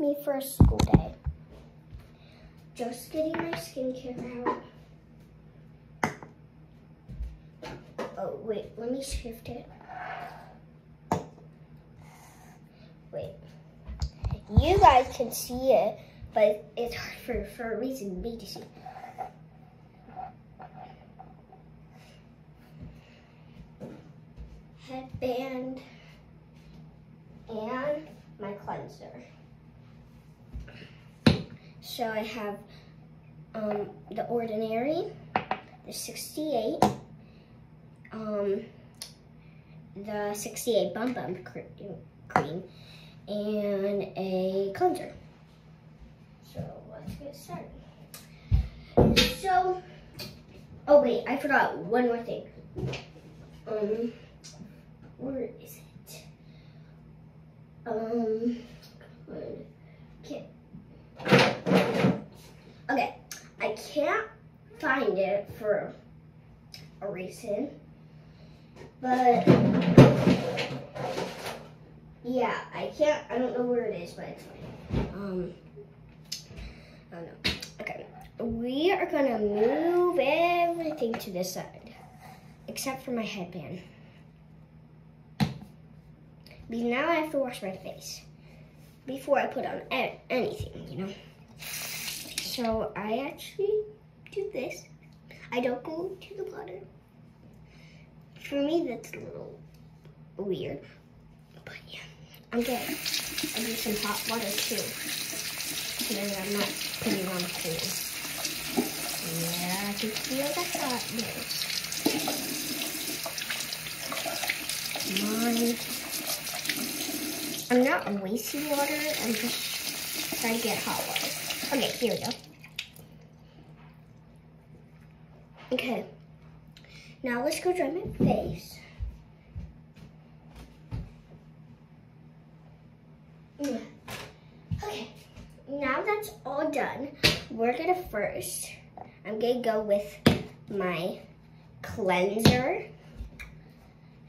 me for a school day. Just getting my skincare out. Oh, wait, let me shift it. Wait. You guys can see it, but it's hard for, for a reason me to see. Headband and my cleanser. So I have um, the Ordinary, the 68, um, the 68 Bum Bum Cream, and a cleanser. So let's get started. So, oh wait, I forgot one more thing. Um, where is it? Um, okay. Okay, I can't find it for a reason, but yeah, I can't, I don't know where it is, but it's fine. Um, I don't know. Okay, we are gonna move everything to this side, except for my headband. Because now I have to wash my face before I put on anything, you know. So I actually do this. I don't go to the water. For me, that's a little weird. But yeah, I'm good. I do some hot water too. So then I'm not putting on cold. Yeah, I can feel the hotness. Mine. I'm not wasting water, I'm just trying to get hot water. Okay, here we go. Okay. Now let's go dry my face. Mm. Okay, now that's all done. We're gonna first, I'm gonna go with my cleanser.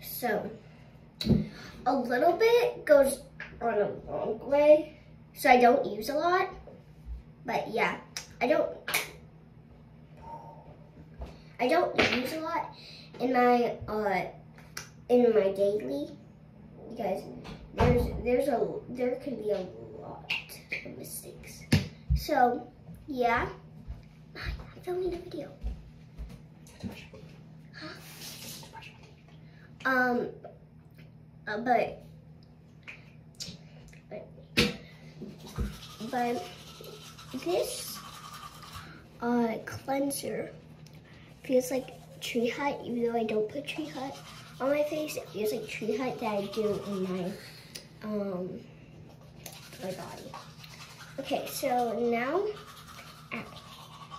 So, a little bit goes on a long way, so I don't use a lot. But yeah, I don't I don't use a lot in my uh in my daily because there's there's a there can be a lot of mistakes. So yeah, I'm filming a video. Huh? Um, uh, but but this uh, cleanser feels like tree hut, even though I don't put tree hut on my face. It feels like tree hut that I do in my um my body. Okay, so now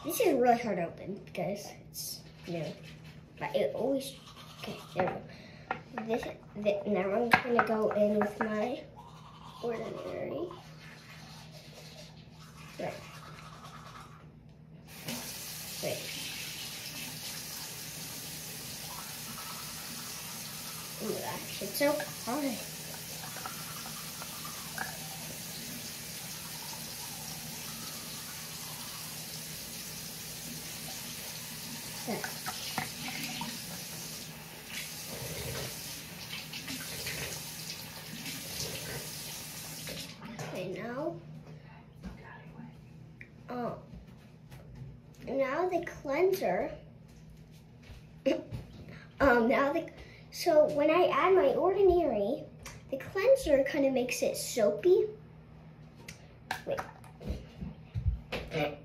this is really hard to open because it's new, but it always okay. There we go. This, this now I'm gonna go in with my ordinary. Right. Wait. Ooh, gosh, it's so hard. Uh, now the cleanser, um, now the, so when I add my ordinary, the cleanser kind of makes it soapy. Wait. Okay.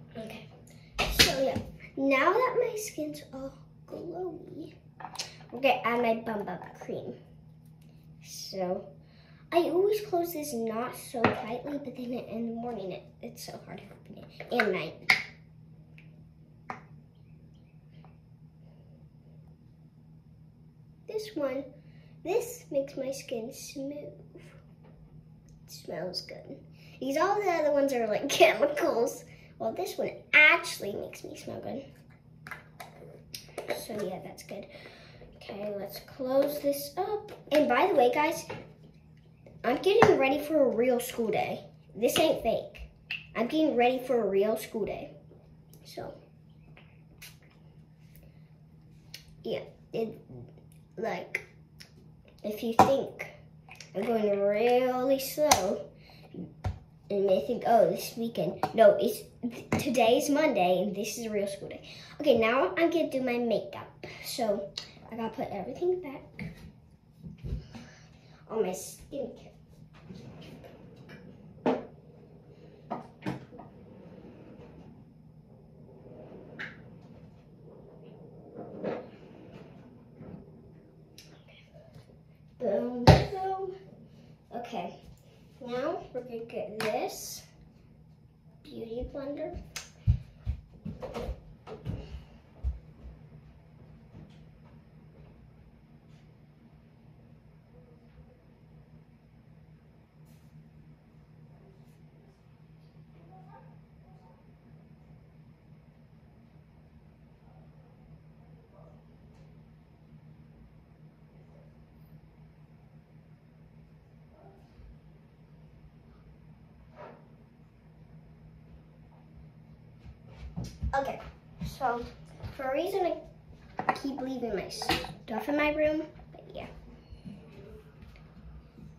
So yeah, now that my skin's all glowy, we're gonna add my Bum Bum cream. So I always close this not so tightly, but then in the morning it, it's so hard to open it, and night. this one, this makes my skin smooth. It smells good. These all the other ones are like chemicals. Well, this one actually makes me smell good. So yeah, that's good. Okay, let's close this up. And by the way, guys, I'm getting ready for a real school day. this ain't fake. I'm getting ready for a real school day. So, yeah, it, like, if you think I'm going really slow, and they think, oh, this weekend. No, it's today's Monday, and this is a real school day. Okay, now I'm gonna do my makeup. So I gotta put everything back on my skincare. Okay, now we're gonna get this beauty blender. Okay, so for a reason I keep leaving my stuff in my room, but yeah.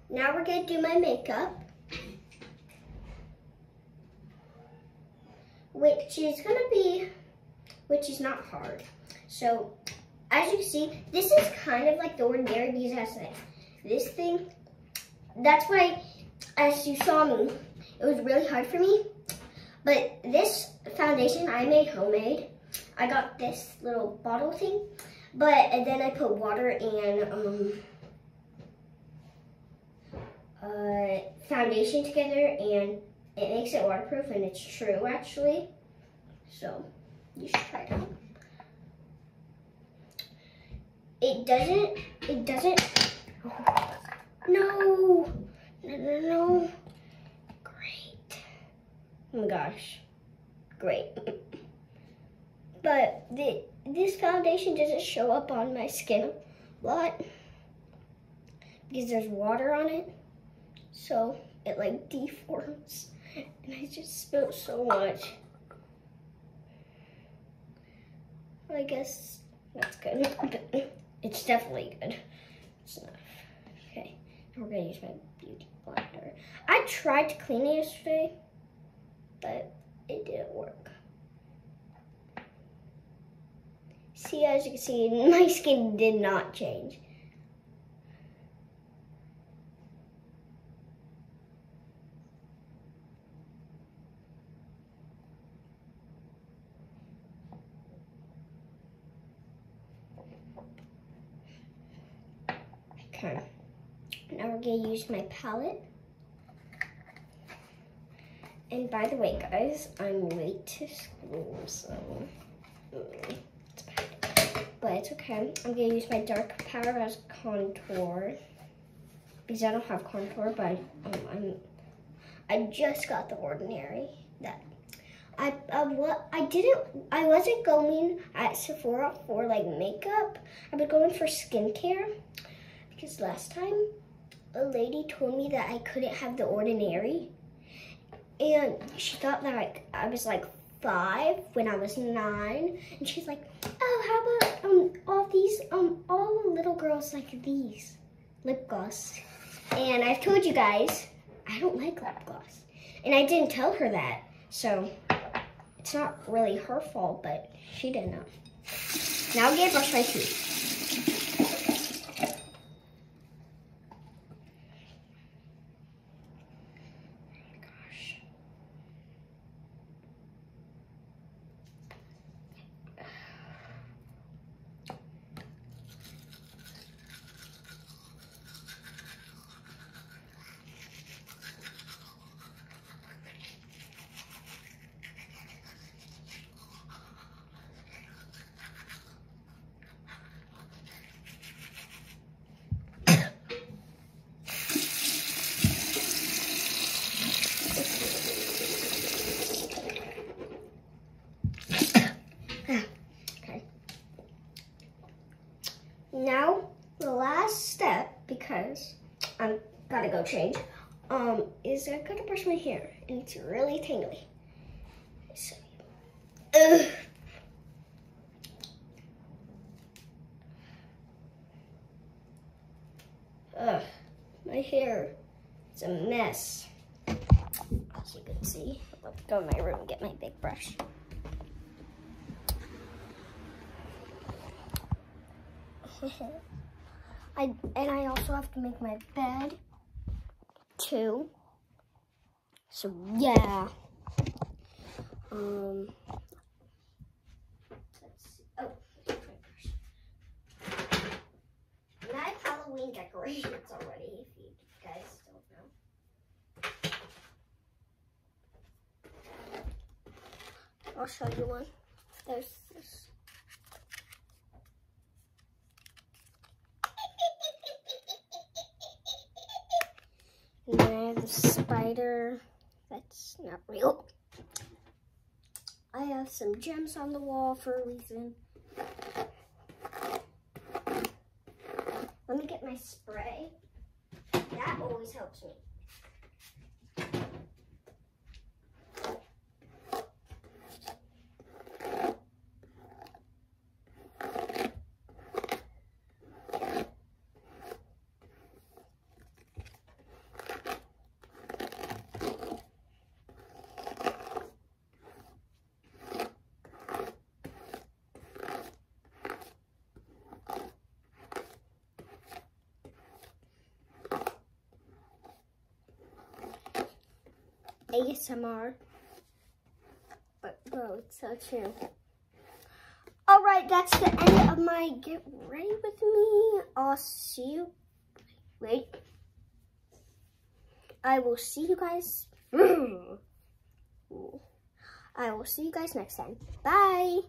Now we're gonna do my makeup. Which is gonna be, which is not hard. So, as you can see, this is kind of like the ordinary it has like this thing. That's why, as you saw me, it was really hard for me. But this foundation I made homemade. I got this little bottle thing, but and then I put water and um, uh, foundation together and it makes it waterproof and it's true actually. So you should try it out. It doesn't, it doesn't, no, no, no, no. Great. Oh my gosh great. But the, this foundation doesn't show up on my skin a lot because there's water on it. So it like deforms and I just spilled so much. I guess that's good. it's definitely good. It's enough. Okay, now we're gonna use my beauty blender. I tried to clean it yesterday, but it didn't work. See, as you can see, my skin did not change. Okay, now we're gonna use my palette. And by the way, guys, I'm late to school, so mm, it's bad. But it's okay. I'm gonna use my dark powder as contour because I don't have contour, but um, I'm I just got the ordinary that I I what I didn't I wasn't going at Sephora for like makeup. I was going for skincare because last time a lady told me that I couldn't have the ordinary and she thought that I, I was like five when I was nine. And she's like, oh, how about um all these, um all little girls like these lip gloss. And I've told you guys, I don't like lip gloss. And I didn't tell her that. So it's not really her fault, but she didn't know. Now I'm gonna brush my teeth. Now, the last step, because I'm go change, um, is I gotta brush my hair, and it's really tingly. So, ugh. Ugh, my hair is a mess. As you can see, I'll go in my room and get my big brush. I and I also have to make my bed too. So yeah. Um. Let's see. Oh, I have Halloween decorations already. If you guys don't know. I'll show you one. There's this. And then I have the spider. That's not real. I have some gems on the wall for a reason. Let me get my spray. That always helps me. ASMR. But bro, it's so true. Alright, that's the end of my get ready with me. I'll see you. Wait. I will see you guys. I will see you guys next time. Bye.